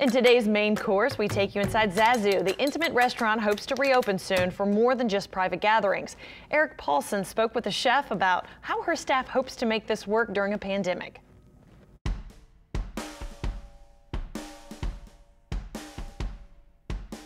In today's main course, we take you inside Zazu. The intimate restaurant hopes to reopen soon for more than just private gatherings. Eric Paulsen spoke with the chef about how her staff hopes to make this work during a pandemic.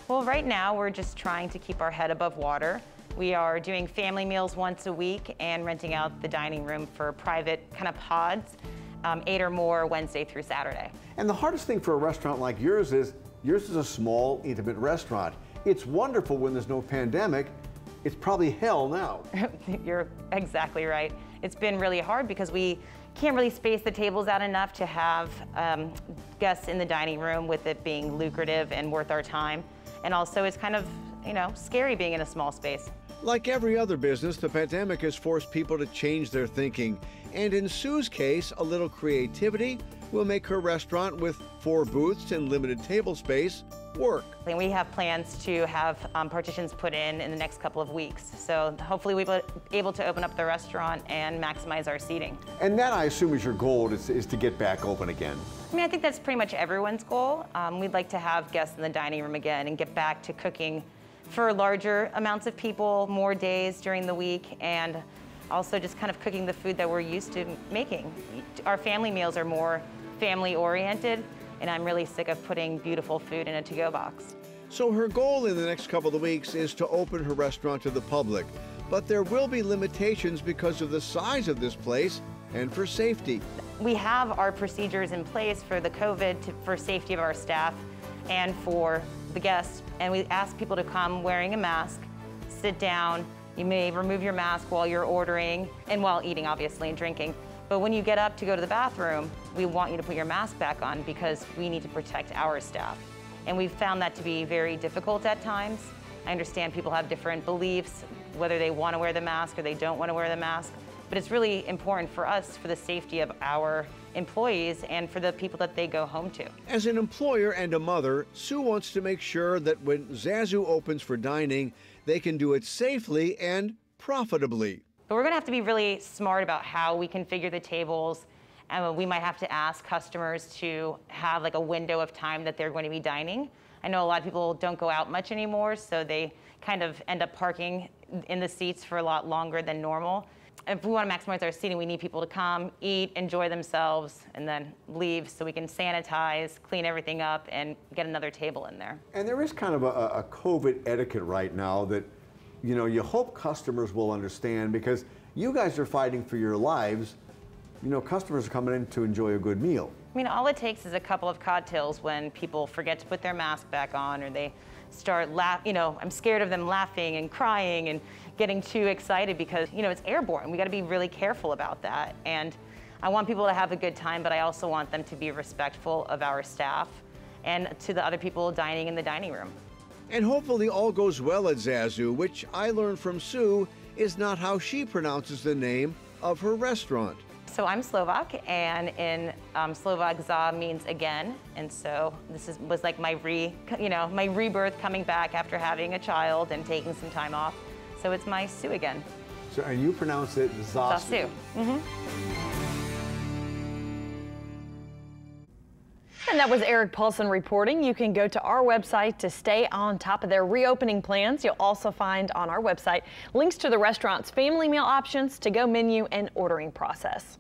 Well, right now we're just trying to keep our head above water. We are doing family meals once a week and renting out the dining room for private kind of pods, um, eight or more Wednesday through Saturday. And the hardest thing for a restaurant like yours is yours is a small, intimate restaurant. It's wonderful when there's no pandemic. It's probably hell now. You're exactly right. It's been really hard because we can't really space the tables out enough to have um, guests in the dining room with it being lucrative and worth our time. And also it's kind of, you know, scary being in a small space. Like every other business, the pandemic has forced people to change their thinking. And in Sue's case, a little creativity will make her restaurant with four booths and limited table space work. And we have plans to have um, partitions put in in the next couple of weeks. So hopefully we'll be able to open up the restaurant and maximize our seating. And that, I assume, is your goal, is, is to get back open again. I mean, I think that's pretty much everyone's goal. Um, we'd like to have guests in the dining room again and get back to cooking for larger amounts of people, more days during the week, and also just kind of cooking the food that we're used to making. Our family meals are more family oriented, and I'm really sick of putting beautiful food in a to-go box. So her goal in the next couple of weeks is to open her restaurant to the public, but there will be limitations because of the size of this place and for safety. We have our procedures in place for the COVID to, for safety of our staff and for the guests. And we ask people to come wearing a mask, sit down. You may remove your mask while you're ordering and while eating, obviously, and drinking. But when you get up to go to the bathroom, we want you to put your mask back on because we need to protect our staff. And we've found that to be very difficult at times. I understand people have different beliefs, whether they want to wear the mask or they don't want to wear the mask. But it's really important for us for the safety of our employees and for the people that they go home to. As an employer and a mother, Sue wants to make sure that when Zazu opens for dining, they can do it safely and profitably. But we're going to have to be really smart about how we configure the tables. And we might have to ask customers to have like a window of time that they're going to be dining. I know a lot of people don't go out much anymore, so they kind of end up parking in the seats for a lot longer than normal if we want to maximize our seating, we need people to come, eat, enjoy themselves, and then leave so we can sanitize, clean everything up, and get another table in there. And there is kind of a, a COVID etiquette right now that, you know, you hope customers will understand because you guys are fighting for your lives. You know, customers are coming in to enjoy a good meal. I mean, all it takes is a couple of cocktails when people forget to put their mask back on or they start laugh, you know, I'm scared of them laughing and crying and getting too excited because, you know, it's airborne. We got to be really careful about that. And I want people to have a good time, but I also want them to be respectful of our staff and to the other people dining in the dining room. And hopefully all goes well at Zazu, which I learned from Sue is not how she pronounces the name of her restaurant. So I'm Slovak, and in um, Slovak, za means again, and so this is, was like my re, you know, my rebirth coming back after having a child and taking some time off. So it's my Sue again. So, and you pronounce it Zasu. Zasu. Mm-hmm. And that was Eric Paulsen reporting. You can go to our website to stay on top of their reopening plans. You'll also find on our website links to the restaurant's family meal options, to-go menu, and ordering process.